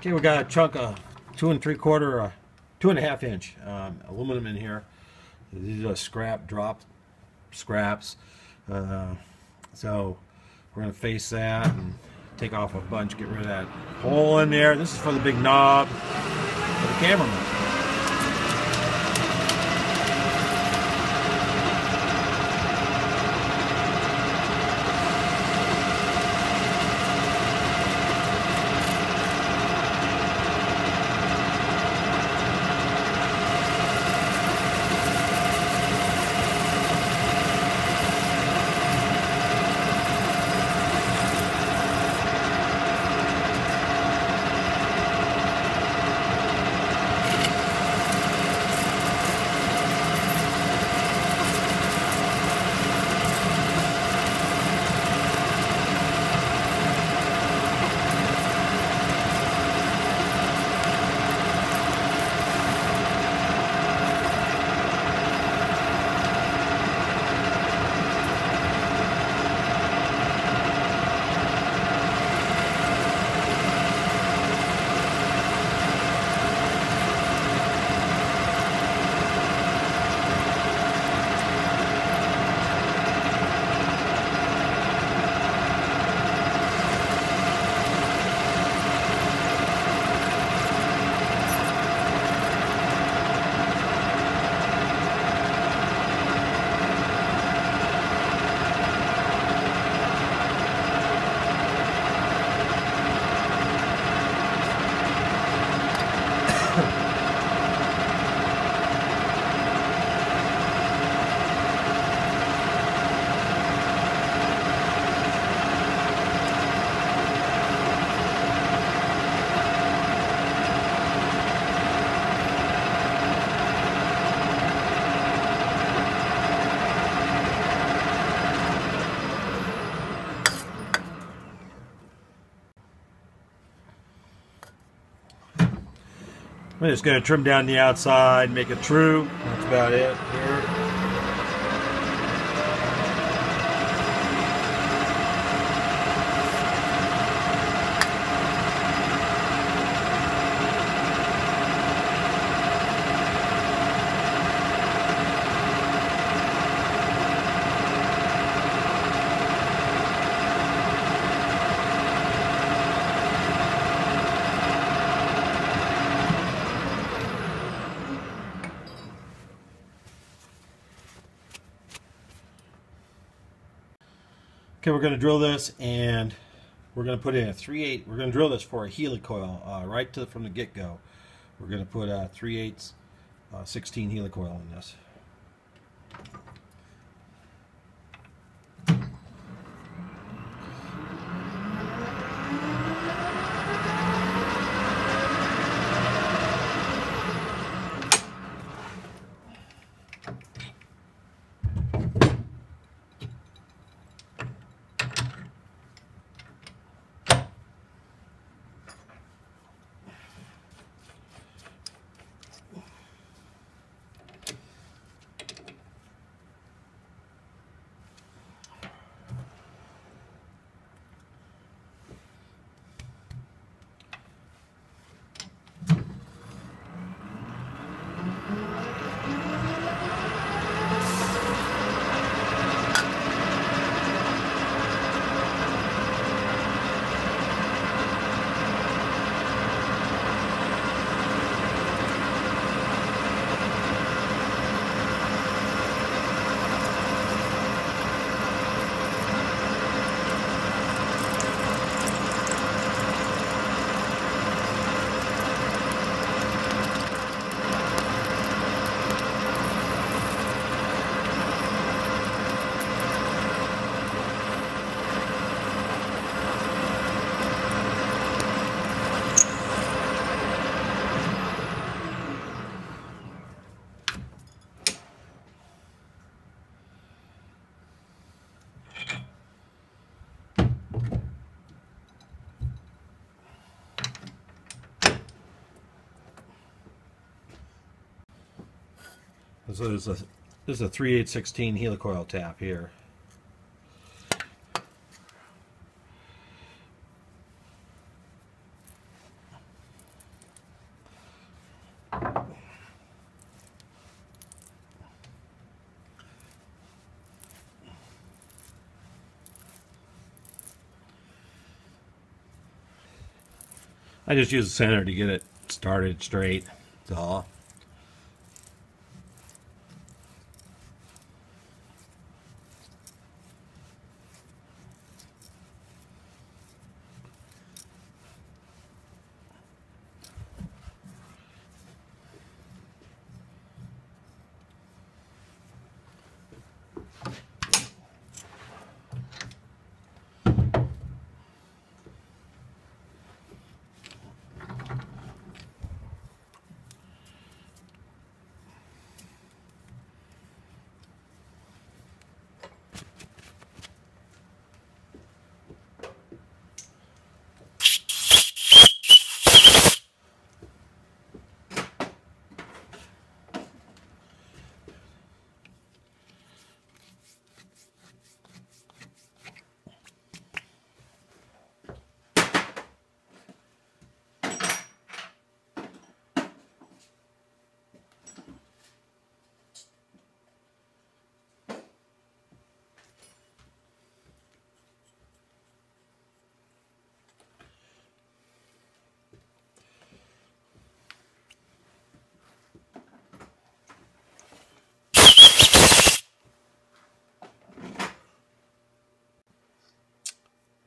Okay, we got a chunk of two and three quarter, uh, two and a half inch um, aluminum in here. These are scrap drop scraps. Uh, so we're gonna face that and take off a bunch, get rid of that hole in there. This is for the big knob for the cameraman. I'm just going to trim down the outside, make it true. That's about it here. Okay, we're going to drill this and we're going to put in a 3 8 we're going to drill this for a helicoil uh, right to, from the get-go. We're going to put a 3 8 uh, 16 helicoil in this So there's a this is a 3816 helicoil tap here. I just use the center to get it started straight. Duh.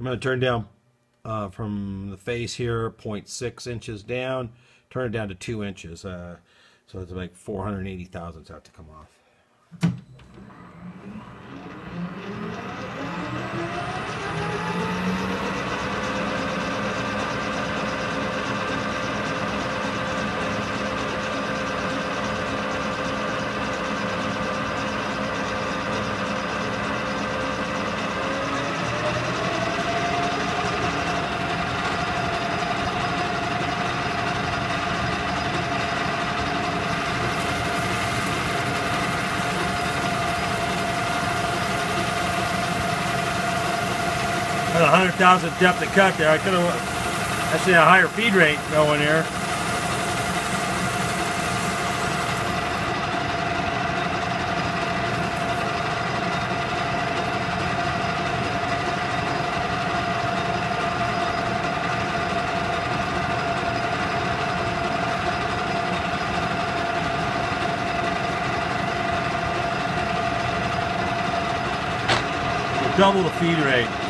I'm going to turn down uh, from the face here 0.6 inches down, turn it down to 2 inches. Uh, so it's like 480 thousandths have to come off. At 100,000 depth of cut there, I could have actually a higher feed rate going here. double the feed rate.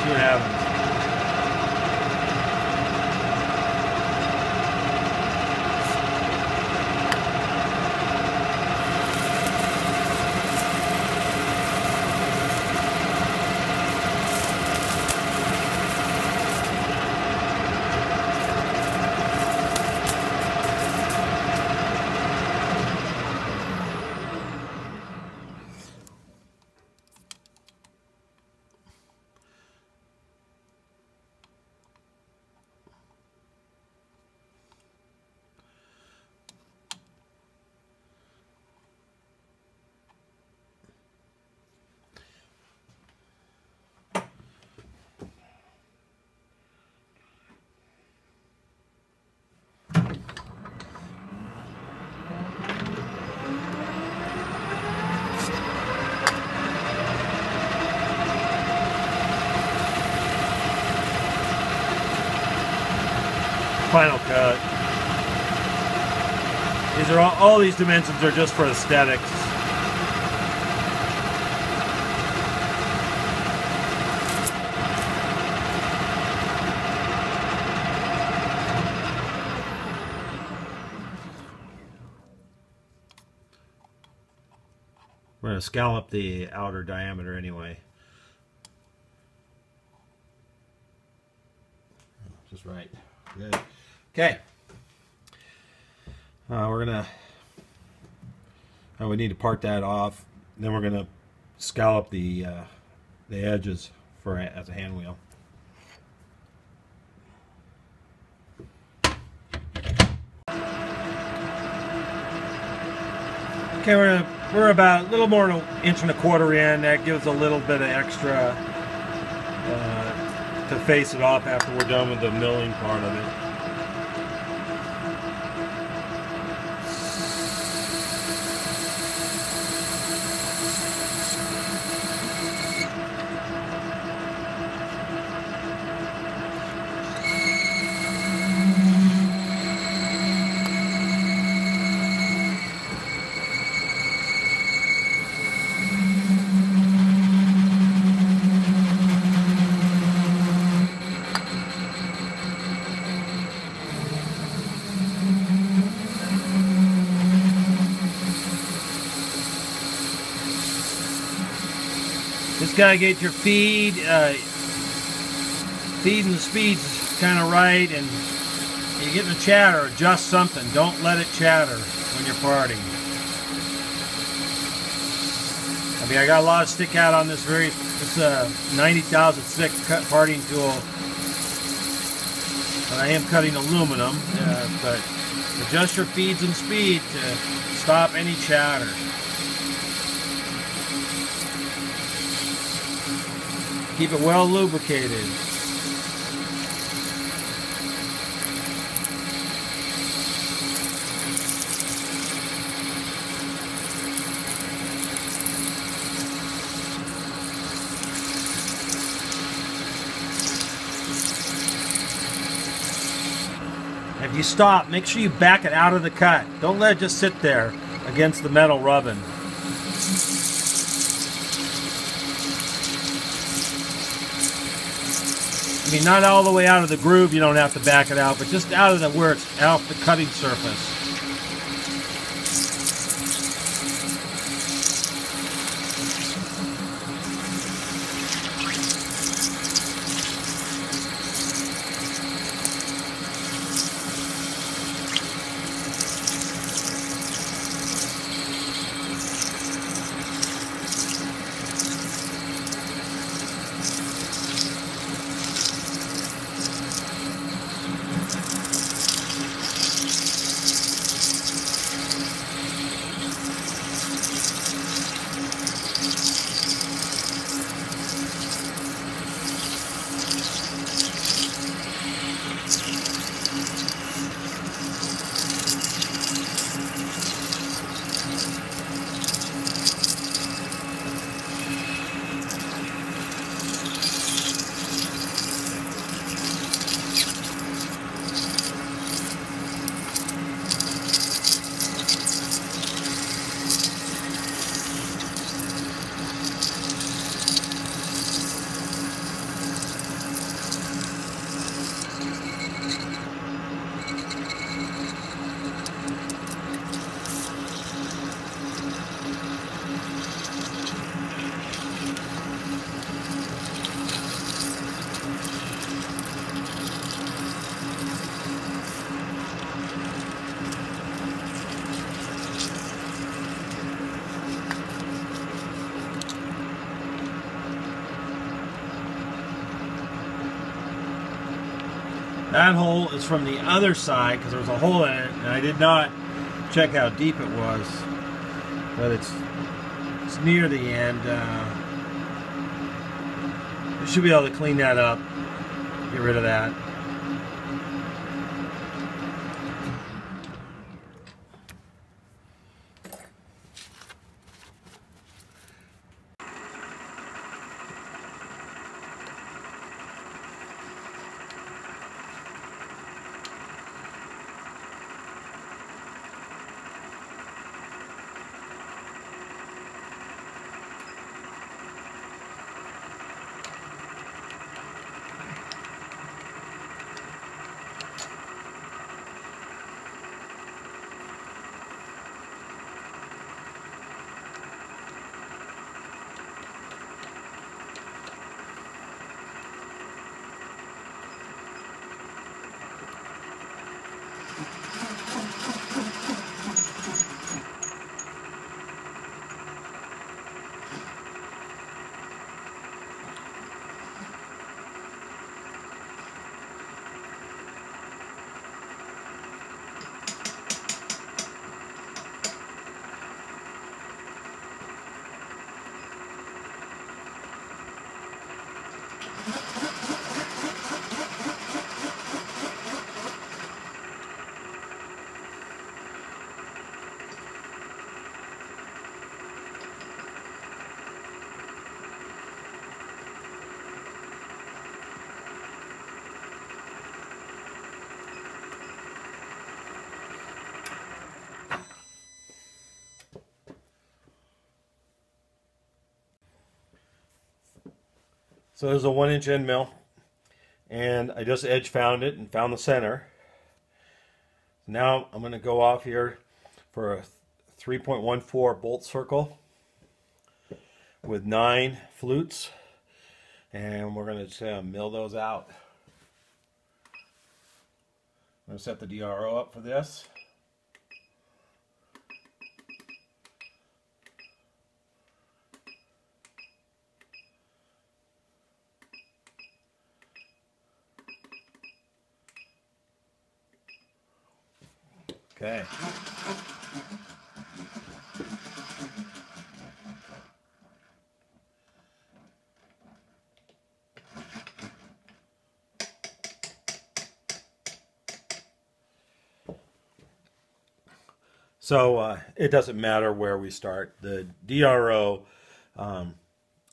Final cut. These are all, all these dimensions are just for aesthetics. We're going to scallop the outer diameter anyway. Just right. Good. Okay. Uh, we're gonna. Oh, we need to part that off. Then we're gonna scallop the uh, the edges for as a hand wheel. Okay, we're we're about a little more than an inch and a quarter in. That gives a little bit of extra uh, to face it off after we're done with the milling part of it. just gotta get your feed, uh, feed and the speeds kind of right, and you're getting the chatter, adjust something. Don't let it chatter when you're parting. I mean, I got a lot of stick out on this very, this uh, 90,006 cut parting tool. But I am cutting aluminum, uh, but adjust your feeds and speed to stop any chatter. Keep it well lubricated. If you stop, make sure you back it out of the cut. Don't let it just sit there against the metal rubbing. I mean, not all the way out of the groove, you don't have to back it out, but just out of the where it's off the cutting surface. That hole is from the other side because there was a hole in it and I did not check how deep it was. But it's it's near the end. Uh, you should be able to clean that up. Get rid of that. So there's a one inch end mill and I just edge found it and found the center. Now I'm going to go off here for a 3.14 bolt circle with nine flutes, and we're going to uh, mill those out. I'm going to set the DRO up for this. Okay. So uh, it doesn't matter where we start. The DRO, um,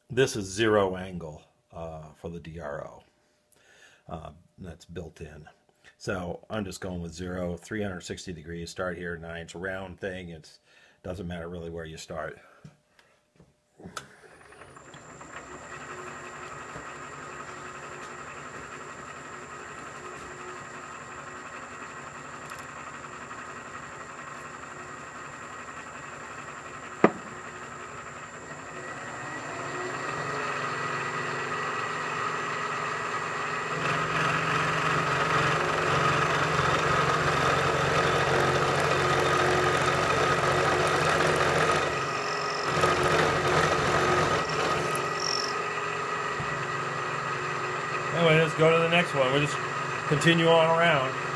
this is zero angle uh, for the DRO. Uh, that's built in. So I'm just going with zero, 360 degrees, start here, nine. It's a round thing. It doesn't matter really where you start. Anyway, let's one. We'll just continue on around.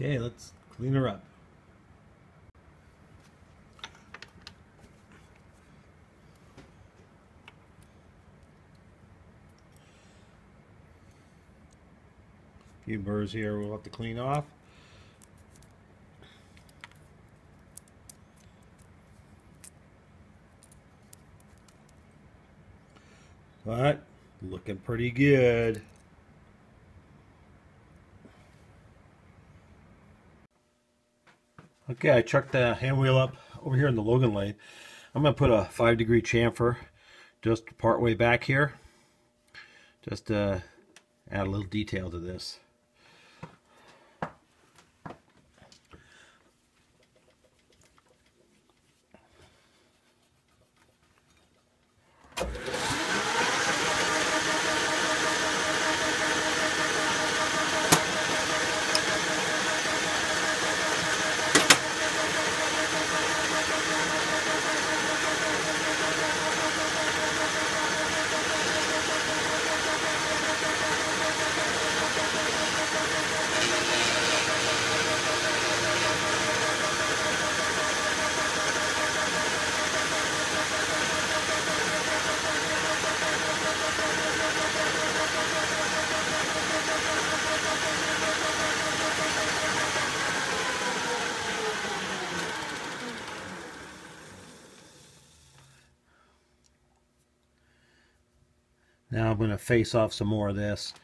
Okay, let's clean her up. A few burrs here we'll have to clean off. But looking pretty good. Okay, I chucked the hand wheel up over here in the Logan lathe. I'm going to put a 5 degree chamfer just part way back here. Just to add a little detail to this. Face off some more of this.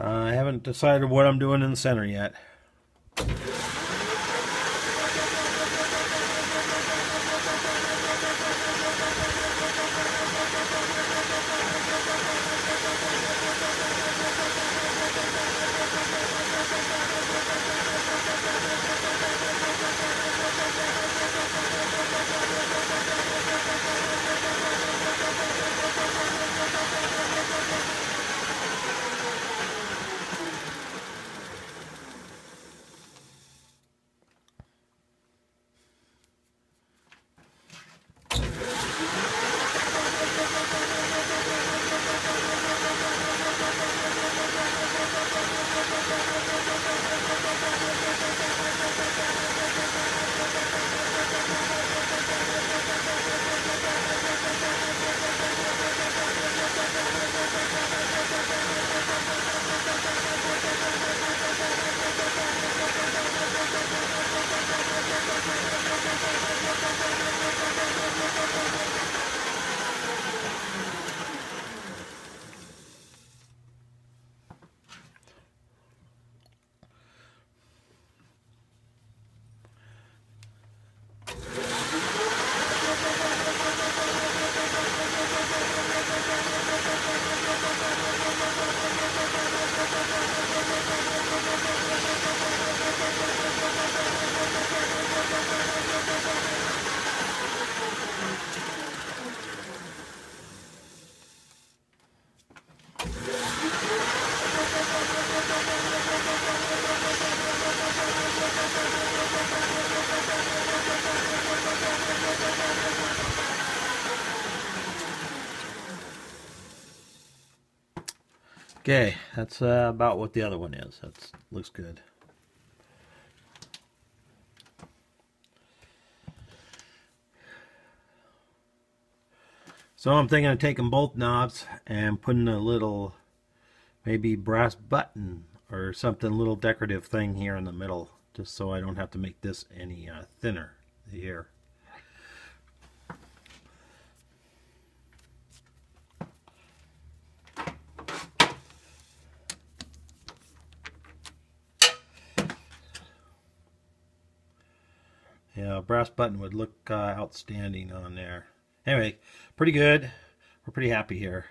Uh, I haven't decided what I'm doing in the center yet. Okay, that's uh, about what the other one is. That looks good. So I'm thinking of taking both knobs and putting a little maybe brass button or something, little decorative thing here in the middle, just so I don't have to make this any uh, thinner here. Yeah, a brass button would look uh, outstanding on there. Anyway, pretty good. We're pretty happy here.